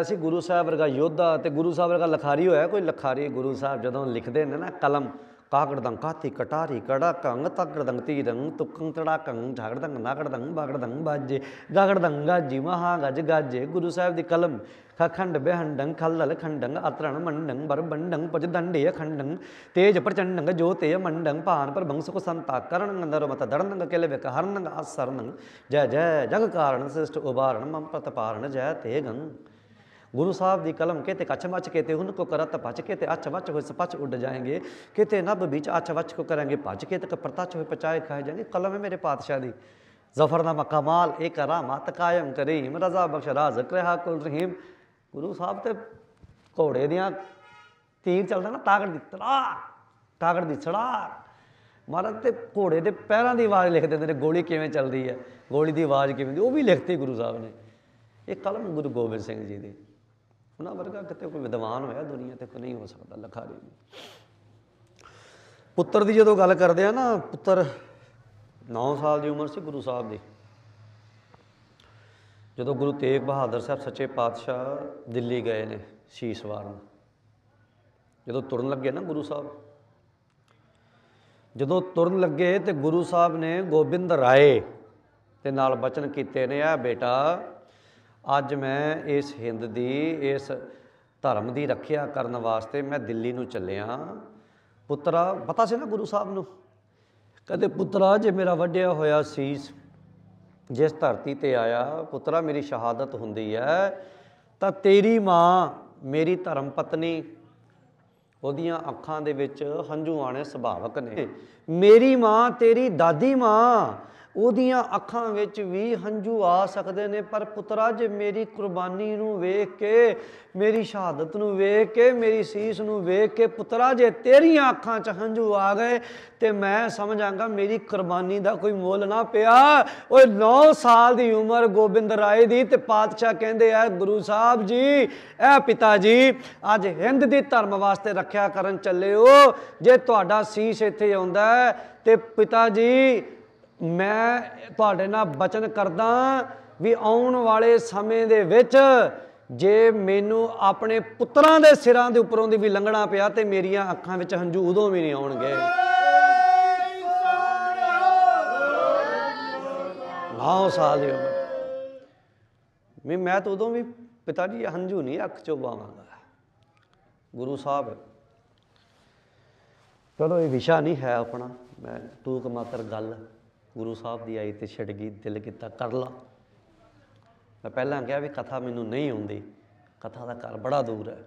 ਅਸੀਂ ਗੁਰੂ ਸਾਹਿਬ ਵਰਗਾ ਯੋਧਾ ਤੇ ਗੁਰੂ ਸਾਹਿਬ ਵਰਗਾ ਲਖਾਰੀ ਹੋਇਆ, ਕੋਈ ਲਖਾਰੀ ਗੁਰੂ ਸਾਹਿਬ ਜਦੋਂ ਲਿਖਦੇ ਨੇ ਨਾ, ਕਲਮ ਕਾਕੜਦੰ ਕਾਤੀ ਕਟਾਰੀ, ਕੜਾ, ਕੰਗ ਤਕੜਦੰ ਤੀਰੰ ਤੁਕੰ ਤੜਾ ਕੰਗ ਝਾਗੜਦੰ ਨਾਗੜਦੰ ਬਾਗੜਦੰ ਬਾਜੇ ਗਾਗੜਦੰ ਗਾਜੀ ਮਹਾ ਗਜ ਗਾਜੇ ਗੁਰੂ ਸਾਹਿਬ ਦੀ ਕਲਮ ਖਖੰਡ ਬਿਹੰਡੰ, ਖਲਲ ਖੰਡੰ, ਅਤਰਣ ਮੰਡੰ, ਬਰਬੰਡੰ, ਪਜ ਦੰਡੇ ਖੰਡੰ ਤੇਜ ਪ੍ਰਚੰਡੰ, ਜੋ ਤੇ ਮੰਡੰ, ਭਾਨ ਪ੍ਰਭੰ, ਸੁਖ ਸੰਤਾ ਕਰਣ ਨਦਰ ਮਤ ਦੜਨੰ, ਕੇਲੇ ਵਿਕ ਹਰਨੰ, ਆਸਰਨੰ, ਜੈ ਜੈ, ਜਗ ਕਾਰਨ ਸਿਸ਼ਟ ਉਬਾਰਣ, ਮਮ ਪ੍ਰਤਪਾਰਣ, ਜੈ ਤੇ ਗੁਰੂ ਸਾਹਿਬ ਦੀ गुरु साहब जी कलम कहते कच्छ मच कहते उनको ਅੱਛ भच ਹੋਏ ਸਪੱਛ ਉੱਡ ਜਾਏਗੇ। ਕਿਤੇ उड़ जाएंगे ਅੱਛ नब बीच ਕਰਾਂਗੇ, ਭੱਜ ਕੇ करेंगे भज कहते कपड़ताच हुए पचाए खाए जाएंगे कलम है मेरे पातशाह दी ਜ਼ਫਰਨਾਮਾ ਕਮਾਲ ਇਹ ਕਰਾਮਾਤ ਕਾਇਮ ਕਰੀਮ। ਰਜ਼ਾ ਬਖਸ਼ ਰਾਜ਼ਕ ਰਹਾ ਕੁਲ ਰਹੀਮ। ਗੁਰੂ ਸਾਹਿਬ ਤੇ ਘੋੜੇ ਦੀਆਂ ਤੀਰ ਚੱਲਦਾ ਨਾ, ਤਾਕੜ ਦੀ ਤੜਾ ਤਾਕੜ ਦੀ ਛੜਾ ਮਹਾਰਾਜ ਤੇ ਘੋੜੇ ਦੇ ਪੈਰਾਂ ਦੀ ਆਵਾਜ਼ ਲਿਖਦੇ ਨੇ, ਗੋਲੀ ਕਿਵੇਂ ਚੱਲਦੀ ਹੈ? ਗੋਲੀ ਦੀ ਆਵਾਜ਼ ਕਿਵੇਂ ਦੀ? ਉਹ ਵੀ ਲਿਖਤੀ ਗੁਰੂ ਸਾਹਿਬ ਨੇ। ਇਹ ਕਲਮ ਗੁਰੂ ਗੋਬਿੰਦ ਸਿੰਘ ਜੀ ਦੀ। ਉਹਨਾਂ ਵਰਗਾ ਕਿਤੇ ਕੋਈ ਵਿਦਵਾਨ ਹੋਇਆ ਦੁਨੀਆ ਤੇ ਕੋਈ ਨਹੀਂ ਹੋ ਸਕਦਾ, ਲਖਾਰੀ ਪੁੱਤਰ ਦੀ ਜਦੋਂ ਗੱਲ ਕਰਦੇ ਆ ਨਾ, ਪੁੱਤਰ 9 ਸਾਲ ਦੀ ਉਮਰ ਸੀ ਗੁਰੂ ਸਾਹਿਬ ਦੀ। ਜਦੋਂ ਗੁਰੂ ਤੇਗ ਬਹਾਦਰ ਸਾਹਿਬ ਸੱਚੇ ਪਾਤਸ਼ਾਹ ਦਿੱਲੀ ਗਏ ਨੇ ਸ਼ੀਸ਼ ਵਾਰਨ। ਜਦੋਂ ਤੁਰਨ ਲੱਗੇ ਨਾ ਗੁਰੂ ਸਾਹਿਬ। ਜਦੋਂ ਤੁਰਨ ਲੱਗੇ ਤੇ ਗੁਰੂ ਸਾਹਿਬ ਨੇ ਗੋਬਿੰਦ ਰਾਏ ਤੇ ਨਾਲ ਬਚਨ ਕੀਤੇ ਨੇ, ਆ ਬੇਟਾ ਅੱਜ ਮੈਂ ਇਸ ਹਿੰਦ ਦੀ, ਇਸ ਧਰਮ ਦੀ ਰੱਖਿਆ ਕਰਨ ਵਾਸਤੇ ਮੈਂ ਦਿੱਲੀ ਨੂੰ ਚੱਲਿਆ। ਪੁੱਤਰਾ, ਪਤਾ ਸੀ ਨਾ ਗੁਰੂ ਸਾਹਿਬ ਨੂੰ? ਕਹਿੰਦੇ, ਪੁੱਤਰਾ, ਜੇ ਮੇਰਾ ਵੱਡਿਆ ਹੋਇਆ ਸੀਸ ਜਿਸ ਧਰਤੀ ਤੇ ਆਇਆ, ਪੁੱਤਰਾ, ਮੇਰੀ ਸ਼ਹਾਦਤ ਹੁੰਦੀ ਹੈ, ਤਾਂ ਤੇਰੀ ਮਾਂ, ਮੇਰੀ ਧਰਮ ਪਤਨੀ, ਉਹਦੀਆਂ ਅੱਖਾਂ ਦੇ ਵਿੱਚ ਹੰਝੂ ਆਣੇ ਸੁਭਾਵਕ ਨੇ। ਮੇਰੀ ਮਾਂ, ਤੇਰੀ ਦਾਦੀ ਮਾਂ ਉਹਦੀਆਂ ਅੱਖਾਂ ਵਿੱਚ ਵੀ ਹੰਝੂ ਆ ਸਕਦੇ ਨੇ, ਪਰ ਪੁੱਤਰਾ, ਜੇ ਮੇਰੀ ਕੁਰਬਾਨੀ ਨੂੰ ਵੇਖ ਕੇ, ਮੇਰੀ ਸ਼ਹਾਦਤ ਨੂੰ ਵੇਖ ਕੇ, ਮੇਰੀ ਸੀਸ ਨੂੰ ਵੇਖ ਕੇ ਪੁੱਤਰਾ, ਜੇ ਤੇਰੀਆਂ ਅੱਖਾਂ 'ਚ ਹੰਝੂ ਆ ਗਏ, ਤੇ ਮੈਂ ਸਮਝਾਂਗਾ ਮੇਰੀ ਕੁਰਬਾਨੀ ਦਾ ਕੋਈ ਮੁੱਲ ਨਾ ਪਿਆ। ਓਏ 9 ਸਾਲ ਦੀ ਉਮਰ ਗੋਬਿੰਦ ਰਾਏ ਦੀ ਤੇ ਪਾਤਸ਼ਾਹ ਕਹਿੰਦੇ ਆ, ਗੁਰੂ ਸਾਹਿਬ ਜੀ ਇਹ ਪਿਤਾ ਜੀ, ਅੱਜ ਹਿੰਦ ਦੀ ਧਰਮ ਵਾਸਤੇ ਰੱਖਿਆ ਕਰਨ ਚੱਲੇ ਹੋ ਜੇ ਤੁਹਾਡਾ ਸੀਸ ਇੱਥੇ ਆਉਂਦਾ ਤੇ ਪਿਤਾ ਜੀ ਮੈਂ ਤੁਹਾਡੇ ਨਾਲ ਬਚਨ ਕਰਦਾ ਵੀ ਆਉਣ ਵਾਲੇ ਸਮੇਂ ਦੇ ਵਿੱਚ ਜੇ ਮੈਨੂੰ ਆਪਣੇ ਪੁੱਤਰਾਂ ਦੇ ਸਿਰਾਂ ਦੇ ਉੱਪਰੋਂ ਦੀ ਵੀ ਲੰਘਣਾ ਪਿਆ ਤੇ ਮੇਰੀਆਂ ਅੱਖਾਂ ਵਿੱਚ ਹੰਝੂ ਉਦੋਂ ਵੀ ਨਹੀਂ ਆਉਣਗੇ। ਨੌ ਸਾਲ ਦੀ ਮੈਂ ਮੈਂ ਤਾਂ ਉਦੋਂ ਵੀ ਪਿਤਾ ਜੀ ਹੰਝੂ ਨਹੀਂ ਅੱਖ ਚੋਂ ਬਾਵਾਂਗਾ ਗੁਰੂ ਸਾਹਿਬ ਚਲੋ ਇਹ ਵਿਸ਼ਾ ਨਹੀਂ ਹੈ ਆਪਣਾ, ਮੈਂ ਟੂਕ ਮਾਤਰ ਗੱਲ ਗੁਰੂ ਸਾਹਿਬ ਦੀ ਆਈ ਤੇ ਛਿੜ ਗਈ, ਦਿਲ ਕੀਤਾ ਕਰ ਲਾ। ਮੈਂ ਪਹਿਲਾਂ ਕਿਹਾ ਵੀ ਕਥਾ ਮੈਨੂੰ ਨਹੀਂ ਆਉਂਦੀ, ਕਥਾ ਦਾ ਘਰ ਬੜਾ ਦੂਰ ਹੈ।